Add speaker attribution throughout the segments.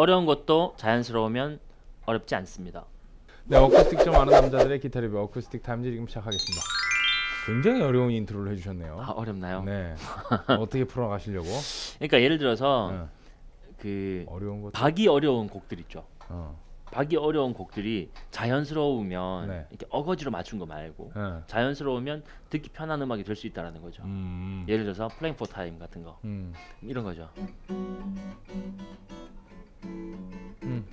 Speaker 1: 어려운 것도 자연스러우면 어렵지 않습니다.
Speaker 2: 네, 어쿠스틱 좀 아는 남자들의 기타 리뷰 어쿠스틱 타임즈 지금 시작하겠습니다. 굉장히 어려운 intro를 해주셨네요.
Speaker 1: 아 어렵나요?
Speaker 2: 네, 어떻게 풀어가시려고?
Speaker 1: 그러니까 예를 들어서
Speaker 2: 네.
Speaker 1: 그
Speaker 2: 어려운 것.
Speaker 1: 박이 어려운 곡들 있죠.
Speaker 2: 어.
Speaker 1: 박이 어려운 곡들이 자연스러우면
Speaker 2: 네.
Speaker 1: 이렇게 어거지로 맞춘 거 말고
Speaker 2: 네.
Speaker 1: 자연스러우면 듣기 편한 음악이 될 수 있다라는 거죠.
Speaker 2: 음.
Speaker 1: 예를 들어서 Playing for Time 같은 거
Speaker 2: 음.
Speaker 1: 이런 거죠.
Speaker 2: 음.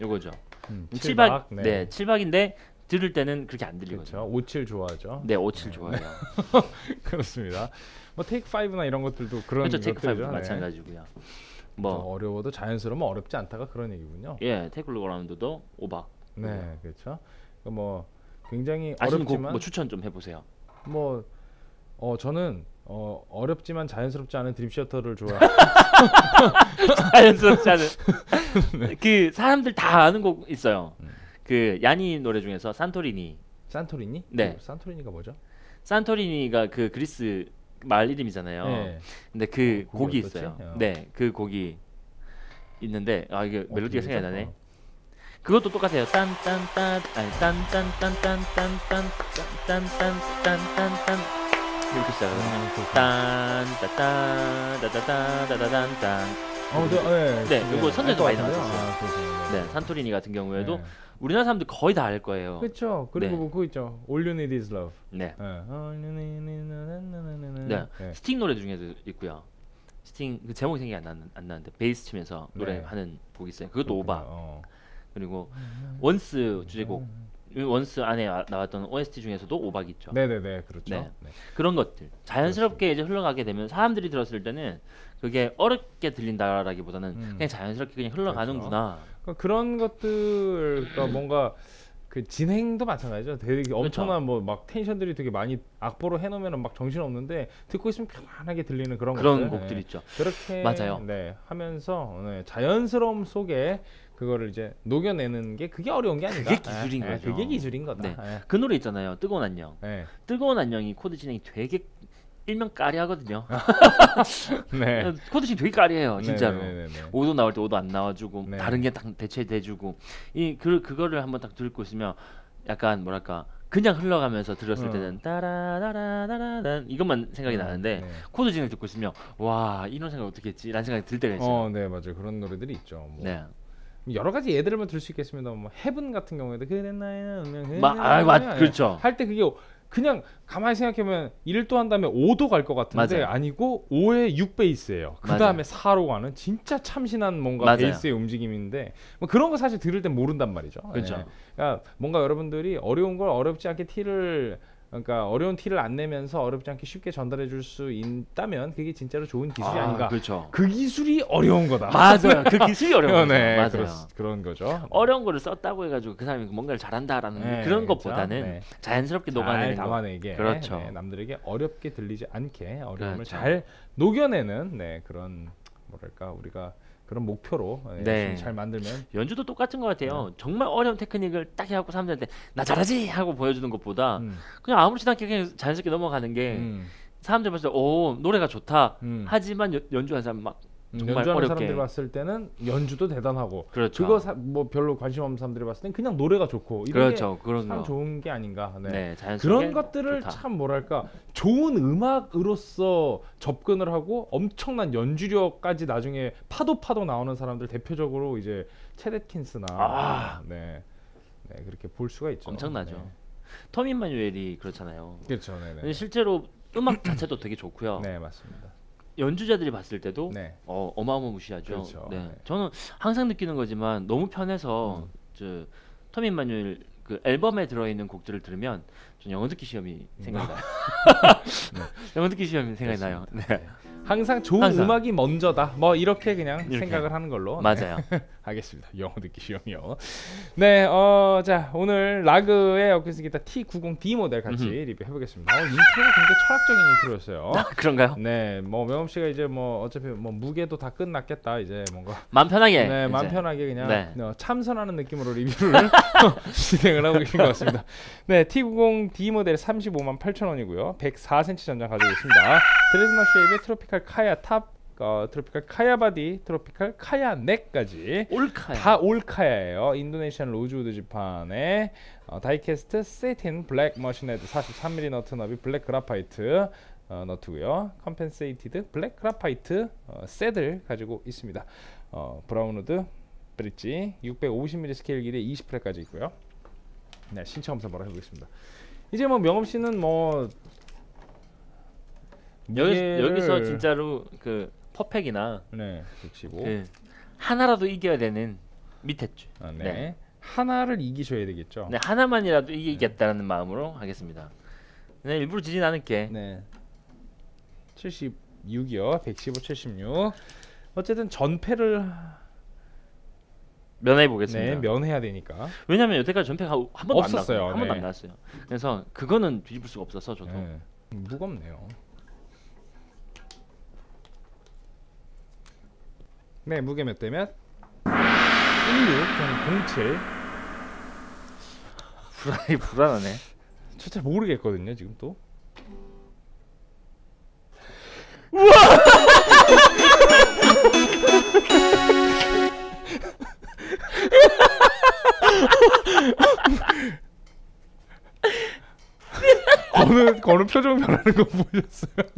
Speaker 1: 요거죠.
Speaker 2: 음.
Speaker 1: 칠박
Speaker 2: 칠박,
Speaker 1: 네. 칠박인데 들을 때는 그렇게 안 들리거든요.
Speaker 2: 그렇죠. 오칠 좋아하죠.
Speaker 1: 네, 오칠 좋아해요.
Speaker 2: 그렇습니다. 뭐 Take 5나 이런 것들도 그런
Speaker 1: 그렇죠, Take Five
Speaker 2: 것들이죠. 네.
Speaker 1: 마찬가지고요. 좀뭐
Speaker 2: 어려워도 자연스러우면 어렵지 않다가 그런 얘기군요.
Speaker 1: 예, Take 라운드도 오박.
Speaker 2: 네, 그렇죠. 그뭐 굉장히
Speaker 1: 아시는 곡
Speaker 2: 어렵지만
Speaker 1: 뭐 추천 좀 해보세요.
Speaker 2: 뭐 어, 저는 어, 어렵지만 자연스럽지 않은 드립셔터를 좋아.
Speaker 1: 자연스럽지 않은
Speaker 2: 네.
Speaker 1: 그 사람들 다 아는 곡 있어요.
Speaker 2: 음.
Speaker 1: 그 야니 노래 중에서 산토리니.
Speaker 2: 산토리니?
Speaker 1: 네.
Speaker 2: 그 산토리니가 뭐죠?
Speaker 1: 산토리니가 그 그리스 마을 이름이잖아요.
Speaker 2: 네.
Speaker 1: 근데 그
Speaker 2: 어, 곡이?
Speaker 1: 있어요.
Speaker 2: 어.
Speaker 1: 네, 그 곡이 있는데 아 이게 멜로디가 생각이? 나네.
Speaker 2: 어.
Speaker 1: 그것도 똑같아요. 딴딴딴 아니 딴딴딴딴딴딴딴딴딴딴딴 이렇게 시작하거든요.
Speaker 2: 음, 그렇군요.
Speaker 1: 딴따따따다다다다다단딴
Speaker 2: 어, 네, 네,
Speaker 1: 네, 요거 선전에도 많이
Speaker 2: 알것 같은데요?
Speaker 1: 나왔었어요.
Speaker 2: 아, 그렇군요.
Speaker 1: 네, 산토리니 같은 경우에도
Speaker 2: 네.
Speaker 1: 우리나라 사람들 거의 다 알 거예요.
Speaker 2: 그렇죠. 그리고
Speaker 1: 네.
Speaker 2: 뭐 그거 있죠. All You Need Is Love.
Speaker 1: 네.
Speaker 2: 네. All You Need Is Love.
Speaker 1: 네.
Speaker 2: 네.
Speaker 1: 스팅 노래 중에도 있고요. 스팅 그 제목이 생각이 안, 나는, 안 나는데 베이스 치면서
Speaker 2: 네.
Speaker 1: 노래하는 곡이 있어요. 그것도
Speaker 2: 그렇군요.
Speaker 1: 오박.
Speaker 2: 어.
Speaker 1: 그리고 Once 주제곡 Once 안에 나- 나왔던 OST 중에서도 오박이 있죠.
Speaker 2: 네네네 그렇죠.
Speaker 1: 네.
Speaker 2: 네.
Speaker 1: 그런 것들 자연스럽게 이제 흘러가게 되면 사람들이 들었을 때는 그게 어렵게 들린다라기보다는
Speaker 2: 음.
Speaker 1: 그냥 자연스럽게 그냥 흘러가는구나.
Speaker 2: 그러니까 그런 것들 그러니까 뭔가 그 진행도 마찬가지죠. 되게
Speaker 1: 그렇죠.
Speaker 2: 엄청난 뭐막 tension들이 되게 많이 악보로 해놓으면은 막 정신 없는데 듣고 있으면 편안하게 들리는 그런
Speaker 1: 그런
Speaker 2: 것들.
Speaker 1: 곡들
Speaker 2: 네.
Speaker 1: 있죠.
Speaker 2: 그렇게
Speaker 1: 맞아요.
Speaker 2: 네 하면서 네, 자연스러움 속에 그거를 이제 녹여내는 게 그게 어려운 게 아닌가.
Speaker 1: 그게 기술인
Speaker 2: 네,
Speaker 1: 거죠.
Speaker 2: 그게 기술인 거다.
Speaker 1: 네.
Speaker 2: 네.
Speaker 1: 그 노래 있잖아요. 뜨거운 안녕.
Speaker 2: 네.
Speaker 1: 뜨거운 안녕이 코드 진행이 되게 일명 까리하거든요.
Speaker 2: 네.
Speaker 1: 코드 진행 되게 까리해요, 진짜로.
Speaker 2: 네, 네, 네, 네.
Speaker 1: 5도 나올 때 5도 안 나와주고
Speaker 2: 네.
Speaker 1: 다른 게 딱 대체돼주고 이 그 그거를 한번 딱 듣고 있으면 약간 뭐랄까 그냥 흘러가면서 들었을
Speaker 2: 어.
Speaker 1: 때는 따라라라라란 이것만 생각이
Speaker 2: 음,
Speaker 1: 나는데
Speaker 2: 네.
Speaker 1: 코드 진행 듣고 있으면 와 이런 생각 어떻게 했지 라는 생각이 들 때가 있어요.
Speaker 2: 어, 네 맞아요. 그런 노래들이 있죠. 뭐.
Speaker 1: 네.
Speaker 2: 여러 가지 예들을 들 수 있겠습니다. 뭐 Heaven 같은 경우에도 그래 나의 운명
Speaker 1: 마- 아, 맞- 그렇죠.
Speaker 2: 할 때 그게 그냥 가만히 생각해보면 1도 한 다음에 5도 갈 것 같은데
Speaker 1: 맞아요.
Speaker 2: 아니고 5에 6 베이스예요. 그
Speaker 1: 맞아요.
Speaker 2: 다음에 4로 가는 진짜 참신한 뭔가
Speaker 1: 맞아요.
Speaker 2: 베이스의 움직임인데 뭐 그런 거 사실 들을 땐 모른단 말이죠.
Speaker 1: 그렇죠.
Speaker 2: 예. 그러니까 뭔가 여러분들이 어려운 걸 어렵지 않게 티를 그러니까 어려운 티를 안 내면서 어렵지 않게 쉽게 전달해 줄 수 있다면 그게 진짜로 좋은 기술이
Speaker 1: 아,
Speaker 2: 아, 닌가
Speaker 1: 그렇죠.
Speaker 2: 그 기술이 어려운 거다.
Speaker 1: 맞아요. 그 기술이 어려운 거죠.
Speaker 2: 네,
Speaker 1: 맞아요.
Speaker 2: 그렇, 그런 거죠.
Speaker 1: 어려운 거를 썼다고 해가지고 그 사람이 뭔가를 잘한다라는
Speaker 2: 네,
Speaker 1: 그런
Speaker 2: 그렇죠.
Speaker 1: 것보다는
Speaker 2: 네.
Speaker 1: 자연스럽게
Speaker 2: 잘
Speaker 1: 녹아내는 거.
Speaker 2: 담아내게
Speaker 1: 그렇죠.
Speaker 2: 네, 남들에게 어렵게 들리지 않게 어려움을
Speaker 1: 그렇죠.
Speaker 2: 잘 녹여내는 네, 그런 뭐랄까 우리가 그런 목표로 네,
Speaker 1: 네.
Speaker 2: 잘 만들면
Speaker 1: 연주도 똑같은 것 같아요. 정말 어려운 테크닉을 딱 해갖고 사람들한테 나 잘하지 하고 보여주는 것보다
Speaker 2: 음,
Speaker 1: 그냥 아무렇지도 않게 그냥 자연스럽게 넘어가는 게
Speaker 2: 음,
Speaker 1: 사람들 봤을 때 오 노래가 좋다
Speaker 2: 음.
Speaker 1: 하지만 연- 연주하는 사람 막
Speaker 2: 음,
Speaker 1: 정말
Speaker 2: 연주하는
Speaker 1: 어렵게.
Speaker 2: 사람들이 봤을 때는 연주도 대단하고
Speaker 1: 그렇죠.
Speaker 2: 그거 사, 뭐 별로 관심 없는 사람들이 봤을 땐 그냥 노래가 좋고 이런
Speaker 1: 그렇죠
Speaker 2: 게참
Speaker 1: 거.
Speaker 2: 좋은 게 아닌가 네.
Speaker 1: 네,
Speaker 2: 그런 것들을
Speaker 1: 좋다.
Speaker 2: 참 뭐랄까 좋은 음악으로서 접근을 하고 엄청난 연주력까지 나중에 파도 파도 나오는 사람들 대표적으로 이제 체데킨스나
Speaker 1: 아.
Speaker 2: 네. 네 그렇게 볼 수가 있죠.
Speaker 1: 엄청나죠.
Speaker 2: 네.
Speaker 1: 터미 마뉴엘이 그렇잖아요.
Speaker 2: 그렇죠, 네,
Speaker 1: 근데
Speaker 2: 네.
Speaker 1: 실제로 음악 자체도 되게 좋고요.
Speaker 2: 네 맞습니다.
Speaker 1: 연주자들이 봤을 때도
Speaker 2: 네,
Speaker 1: 어, 어마어마무시하죠.
Speaker 2: 그렇죠.
Speaker 1: 네.
Speaker 2: 네.
Speaker 1: 저는 항상 느끼는 거지만 너무 편해서
Speaker 2: 음.
Speaker 1: 저 토미 엠마뉴엘 그 앨범에 들어있는 곡들을 들으면 전 영어 듣기 시험이 생각이 나요. 영어 듣기 시험이 생각이 나요. 네.
Speaker 2: 항상 좋은
Speaker 1: 항상.
Speaker 2: 음악이 먼저다. 뭐 이렇게 그냥
Speaker 1: 이렇게.
Speaker 2: 생각을 하는 걸로. 네.
Speaker 1: 맞아요.
Speaker 2: 알겠습니다. 영어 듣기 시험이요. 네, 어, 자 오늘 라그의 어쿠스틱 기타 T90D 모델 같이
Speaker 1: 음흠.
Speaker 2: 리뷰해 보겠습니다. 어, 인트로가 굉장히 철학적인 인트로였어요.
Speaker 1: 아, 그런가요?
Speaker 2: 네, 뭐 명엄 씨가 이제 뭐 어차피 뭐 무게도 다 끝났겠다 이제 뭔가
Speaker 1: 마음 편하게.
Speaker 2: 네, 마음
Speaker 1: 이제.
Speaker 2: 편하게 그냥
Speaker 1: 네.
Speaker 2: 어, 참선하는 느낌으로 리뷰를 진행을 하고 계신 것 같습니다. 네, T90D 모델 35만 8천 원이고요. 104cm 전장 가지고 있습니다. 드레스너 쉐입의 트로피칼 카야 탑 어, tropical khaya body, 트로피칼 카야넥까지
Speaker 1: 올카야.
Speaker 2: 다 all khaya예요. Indonesian rosewood 지판에 어, die-cast satin black machine head 43mm 너트 너비 black graphite 어, 너트고요. compensated black graphite 어, saddle을 가지고 있습니다. 어, brownwood bridge 650mm 스케일 길이 20 fret까지 있고요. 네, 신체 검사 바로 해보겠습니다. 이제 뭐 명엄 씨는 뭐 무게를-
Speaker 1: 여기 서 진짜로 그 퍼펙이나
Speaker 2: 네 65.
Speaker 1: 그 하나라도 이겨야 되는 밑에 줄.
Speaker 2: 아, 네.
Speaker 1: 네.
Speaker 2: 하나를 이기셔야 되겠죠.
Speaker 1: 네, 하나만이라도 이기겠다는 마음으로 하겠습니다. 네, 일부러 지진 않을게.
Speaker 2: 네. 76이요. 115, 76. 어쨌든 전패를
Speaker 1: 면해 보겠습니다.
Speaker 2: 네, 면해야 되니까.
Speaker 1: 왜냐면 여태까지 전패가 한 번도
Speaker 2: 없었어요.
Speaker 1: 안 나왔어요. 한 번도
Speaker 2: 네.
Speaker 1: 안 나왔어요. 그래서 그거는 뒤집을 수가 없어서 저도
Speaker 2: 네. 무겁네요. 네, 무게 몇 대면 16.07.
Speaker 1: 불안이 불안하네.
Speaker 2: 저 잘 모르겠거든요, 지금 또. 건우 건우 표정 변하는 거 보셨어요?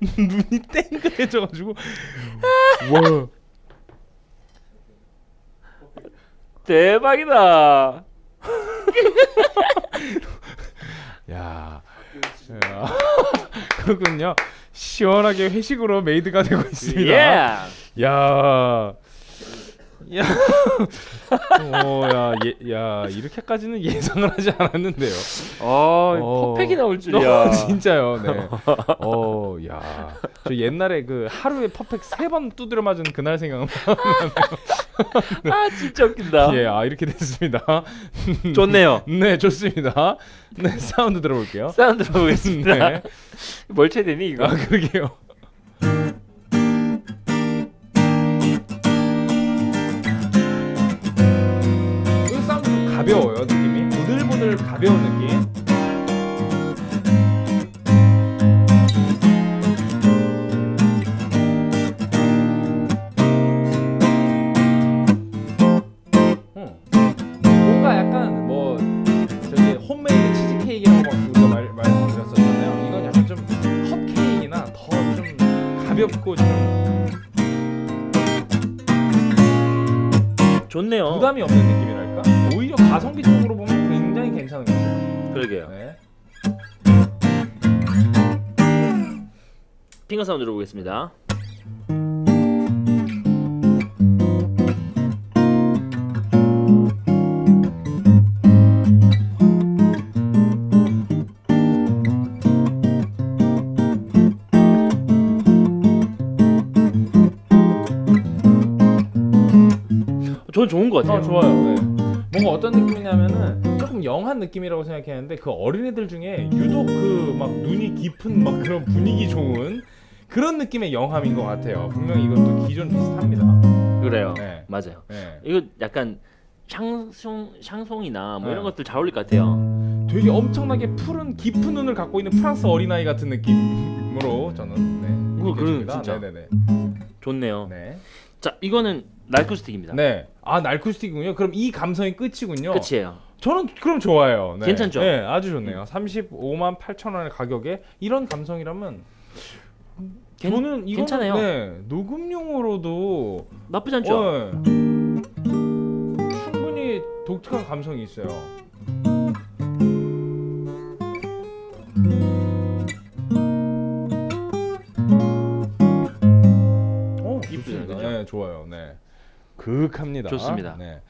Speaker 2: 눈이 땡그해져가지고 와
Speaker 1: 대박이다.
Speaker 2: 야, 야. 그렇군요. 시원하게 회식으로 made가 되고 있습니다.
Speaker 1: 예.
Speaker 2: 야, 야, 어, 야, 예, 야, 이렇게까지는 예상을 하지 않았는데요.
Speaker 1: 어,
Speaker 2: 어.
Speaker 1: 퍼펙이 나올 줄이야.
Speaker 2: 어, 진짜요, 네. 어, 야, 저 옛날에 그 하루에 perfect 세 번 두드려 맞은 그날 생각나.
Speaker 1: 아, 진짜 웃긴다.
Speaker 2: 예, 아 이렇게 됐습니다.
Speaker 1: 좋네요.
Speaker 2: 네, 좋습니다. 네, 사운드 들어볼게요.
Speaker 1: 사운드 들어보겠습니다.
Speaker 2: 네,
Speaker 1: 멀체되니 이거?
Speaker 2: 아 그러게요. 가벼운 느낌.
Speaker 1: 핑거 사운드 들어보겠습니다. 저는 좋은 것 같아요.
Speaker 2: 어, 좋아요. 네. 뭔가 어떤 느낌이냐면은 조금 영한 느낌이라고 생각했는데 그 어린애들 중에 유독 그 막 눈이 깊은 막 그런 분위기 좋은 그런 느낌의 영함인 것 같아요. 분명히 이것도 기존 비슷합니다.
Speaker 1: 그래요.
Speaker 2: 네.
Speaker 1: 맞아요.
Speaker 2: 네.
Speaker 1: 이거 약간 샹송 샹송이나 뭐
Speaker 2: 네.
Speaker 1: 이런 것들 잘 어울릴 것 같아요.
Speaker 2: 되게 엄청나게 푸른 깊은 눈을 갖고 있는 프랑스 어린아이 같은 느낌으로 저는 네.
Speaker 1: 어,
Speaker 2: 느껴집니다.
Speaker 1: 진짜.
Speaker 2: 네네네.
Speaker 1: 좋네요.
Speaker 2: 네.
Speaker 1: 자, 이거는 날코 스틱입니다.
Speaker 2: 네. 아 날쿠스틱이군요. 그럼 이 감성이 끝이군요.
Speaker 1: 끝이에요.
Speaker 2: 저는 그럼 좋아요. 네.
Speaker 1: 괜찮죠?
Speaker 2: 네, 아주 좋네요. 35만 8천 원의 가격에 이런 감성이라면
Speaker 1: 괜-
Speaker 2: 저는 이거는
Speaker 1: 괜찮아요.
Speaker 2: 네, 녹음용으로도
Speaker 1: 나쁘지 않죠?
Speaker 2: 어, 충분히 독특한 감성이 있어요. 어,
Speaker 1: 이쁘죠?
Speaker 2: 네, 좋아요. 네, 극합니다.
Speaker 1: 좋습니다.
Speaker 2: 네.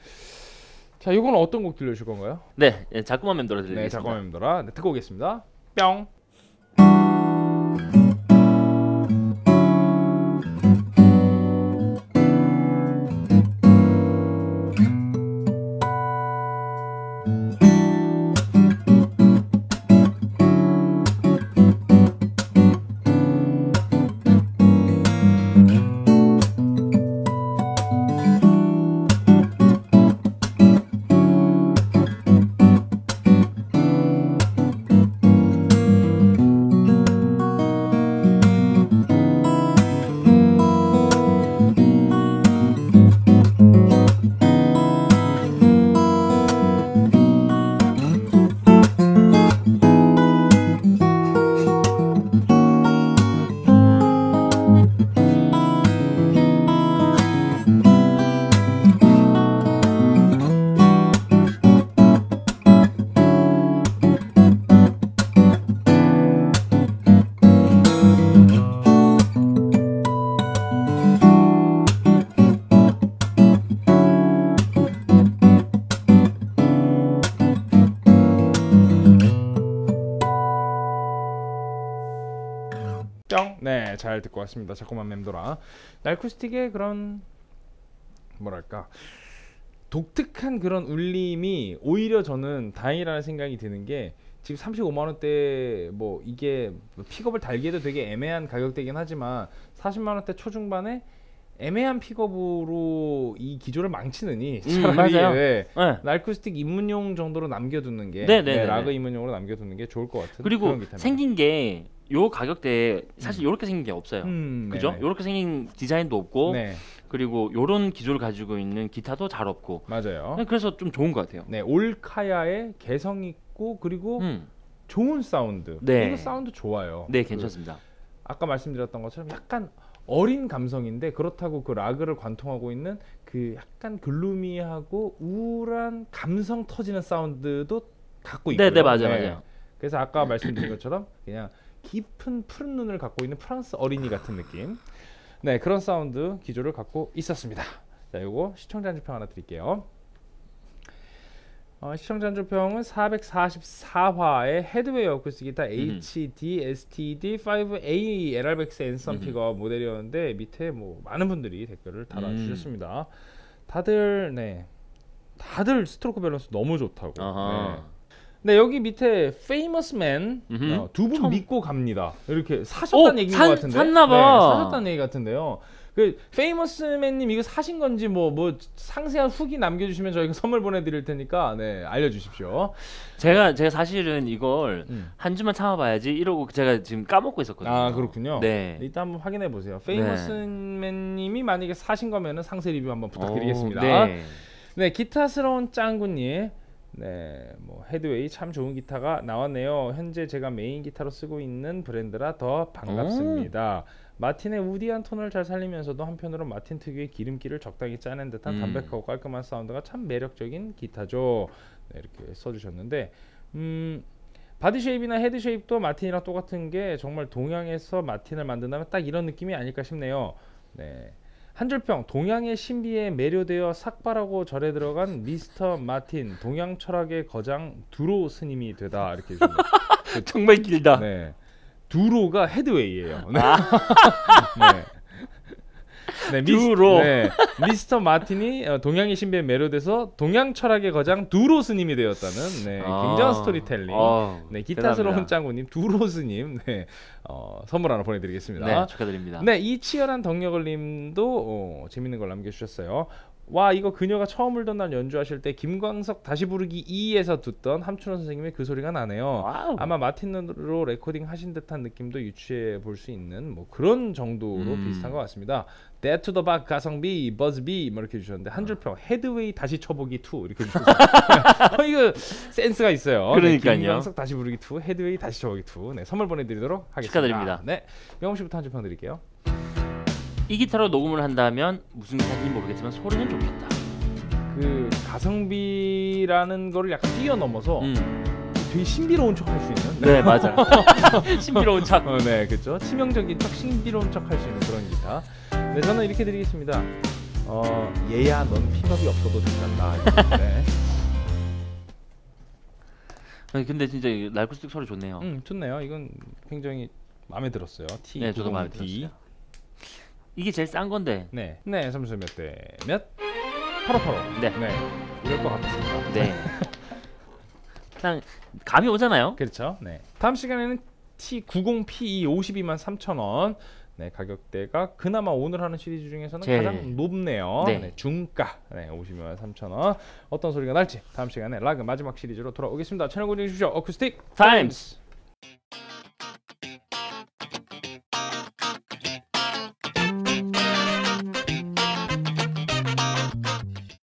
Speaker 2: 자, 이건 어떤 곡 들려줄 건가요?
Speaker 1: 네, 예, 자꾸만 맴돌아
Speaker 2: 네,
Speaker 1: 드리겠습니다.
Speaker 2: 잠깐만 힘들어. 네, 듣고 오겠습니다. 뿅. 잘 듣고 왔습니다. 자꾸만 맴돌아. 날쿠스틱의 그런 뭐랄까 독특한 그런 울림이 오히려 저는 다행이라는 생각이 드는 게 지금 35만 원대 뭐 이게 픽업을 달기에도 되게 애매한 가격대긴 하지만 40만 원대 초중반에 애매한 픽업으로 이 기조를 망치느니
Speaker 1: 음,
Speaker 2: 차라리
Speaker 1: 맞아요.
Speaker 2: 네,
Speaker 1: 네.
Speaker 2: 날쿠스틱 입문용 정도로 남겨두는 게
Speaker 1: 네, 네,
Speaker 2: 네,
Speaker 1: 네,
Speaker 2: 라그
Speaker 1: 네.
Speaker 2: 입문용으로 남겨두는 게 좋을 것 같은
Speaker 1: 그리고. 생긴 게 요 가격대에 사실 요렇게 생긴 게 없어요.
Speaker 2: 음,
Speaker 1: 그죠?
Speaker 2: 네네.
Speaker 1: 요렇게 생긴 디자인도 없고
Speaker 2: 네,
Speaker 1: 그리고 요런 기조를 가지고 있는 기타도 잘 없고
Speaker 2: 맞아요.
Speaker 1: 그래서 좀 좋은 것 같아요.
Speaker 2: 네, all khaya의 개성 있고 그리고
Speaker 1: 음.
Speaker 2: 좋은 사운드.
Speaker 1: 네.
Speaker 2: 이거 사운드 좋아요.
Speaker 1: 네,
Speaker 2: 그
Speaker 1: 괜찮습니다.
Speaker 2: 아까 말씀드렸던 것처럼 약간 어린 감성인데 그렇다고 그 라그를 관통하고 있는 그 약간 gloomy하고 우울한 감성 터지는 사운드도 갖고 있고요.
Speaker 1: 네, 네, 맞아요, 맞아요.
Speaker 2: 그래서 아까 말씀드린 것처럼 그냥 깊은 푸른 눈을 갖고 있는 프랑스 어린이 같은 느낌. 네, 그런 사운드 기조를 갖고 있었습니다. 자, 요거 시청자 한줄평 하나 드릴게요. 어, 시청자 한줄평은 444화의 헤드웨이 어쿠스틱 기타 HD STD 5A LRX Anthem
Speaker 1: 음흠.
Speaker 2: 픽업 모델이었는데 밑에 뭐 많은 분들이 댓글을
Speaker 1: 음.
Speaker 2: 달아주셨습니다. 다들 네, 다들 스트로크 밸런스 너무 좋다고. 네. 네 여기 밑에 페이머스 맨
Speaker 1: 음흠.
Speaker 2: 두분
Speaker 1: 처음-
Speaker 2: 믿고 갑니다. 이렇게 사셨다는
Speaker 1: 오,
Speaker 2: 얘기인
Speaker 1: 산-
Speaker 2: 것 같은데.
Speaker 1: 샀나 봐.
Speaker 2: 네, 사셨다는 얘기 같은데요. 그 페이머스 맨님 이거 사신 건지 뭐뭐 상세한 후기 남겨주시면 저희가 선물 보내드릴 테니까 네 알려주십시오.
Speaker 1: 제가 제가 사실은 이걸
Speaker 2: 음.
Speaker 1: 한 주만 참아봐야지 이러고 제가 지금 까먹고 있었거든요.
Speaker 2: 아 그렇군요.
Speaker 1: 네.
Speaker 2: 일단 한번 확인해 보세요. 페이머스 맨님이 만약에 사신 거면은 상세 리뷰 한번 부탁드리겠습니다.
Speaker 1: 오, 네.
Speaker 2: 네, 기타스러운 짱구님. 네, 뭐 헤드웨이 참 좋은 기타가 나왔네요. 현재 제가 메인 기타로 쓰고 있는 브랜드라 더 반갑습니다. 마틴의 woody한 톤을 잘 살리면서도 한편으로 마틴 특유의 기름기를 적당히 짜낸 듯한
Speaker 1: 음.
Speaker 2: 담백하고 깔끔한 사운드가 참 매력적인 기타죠. 네, 이렇게 써주셨는데, 음. body shape이나 head shape도 마틴이랑 똑같은 게 정말 동양에서 마틴을 만든다면 딱 이런 느낌이 아닐까 싶네요. 네. 한 줄평 동양의 신비에 매료되어 삭발하고 절에 들어간 미스터 마틴 동양 철학의 거장 두로 스님이 되다 이렇게.
Speaker 1: 정말 길다.
Speaker 2: 네. 두로가 헤드웨이예요. 네.
Speaker 1: 아,
Speaker 2: 네. 네, 미스-
Speaker 1: 두로.
Speaker 2: 네, 미스터 마틴이 어, 동양의 신비에 매료돼서 동양 철학의 거장 두로 스님이 되었다는 네, 굉장한
Speaker 1: 아,
Speaker 2: 스토리텔링.
Speaker 1: 어,
Speaker 2: 네, 기타스러운. 짱구님 두로 스님 네, 어, 선물 하나 보내드리겠습니다.
Speaker 1: 네, 축하드립니다.
Speaker 2: 네, 이 치열한 덕력을님도 어, 재밌는 걸 남겨주셨어요. 와 이거 그녀가 처음 울던 날 연주하실 때 김광석 다시 부르기 2에서 듣던 함춘호 선생님의 그 소리가 나네요.
Speaker 1: 와우.
Speaker 2: 아마 마틴으로 레코딩 하신 듯한 느낌도 유추해 볼 수 있는 뭐 그런 정도로
Speaker 1: 음.
Speaker 2: 비슷한 것 같습니다. Dead to the back 가성비 버즈비 뭐 이렇게 주셨는데 한 줄평 헤드웨이 다시 쳐보기 2 이렇게 주셨어요. 어, 이거 센스가 있어요.
Speaker 1: 그러니까요.
Speaker 2: 네, 김광석 다시 부르기 2 헤드웨이 다시 쳐보기 2 네, 선물 보내드리도록 하겠습니다.
Speaker 1: 축하드립니다.
Speaker 2: 네, 영웅 씨부터 한 줄평 드릴게요.
Speaker 1: 이 기타로 녹음을 한다면 무슨 기타인지 모르겠지만 소리는 좋겠다.
Speaker 2: 그 가성비라는 거를 약간 뛰어넘어서
Speaker 1: 음.
Speaker 2: 되게 신비로운 척 할 수 있는
Speaker 1: 네, 맞아. 신비로운 척.
Speaker 2: 어, 네, 그렇죠. 치명적인 척, 신비로운 척 할 수 있는 그런 기타. 네, 저는 이렇게 드리겠습니다. 어, 얘야, 넌 픽업이 없어도 된단다. 네.
Speaker 1: 근데 진짜 이 날쿠스틱 소리 좋네요.
Speaker 2: 음, 좋네요. 이건 굉장히 마음에 들었어요. T
Speaker 1: 네, 저도
Speaker 2: 90D.
Speaker 1: 마음에 들었어요. 이게 제일 싼 건데.
Speaker 2: 네, 네, 점수 몇 대 몇? 8585.
Speaker 1: 네.
Speaker 2: 네, 이럴 것 같았습니다.
Speaker 1: 네. 그냥 감이 오잖아요.
Speaker 2: 그렇죠. 네. 다음 시간에는 T90PE 52만 3천 원. 네, 가격대가 그나마 오늘 하는 시리즈 중에서는
Speaker 1: 제일.
Speaker 2: 가장 높네요.
Speaker 1: 네.
Speaker 2: 네. 중가. 네, 52만 3천 원. 어떤 소리가 날지 다음 시간에 라그 마지막 시리즈로 돌아오겠습니다. 채널 고정해 주십시오. 어쿠스틱
Speaker 1: 타임스.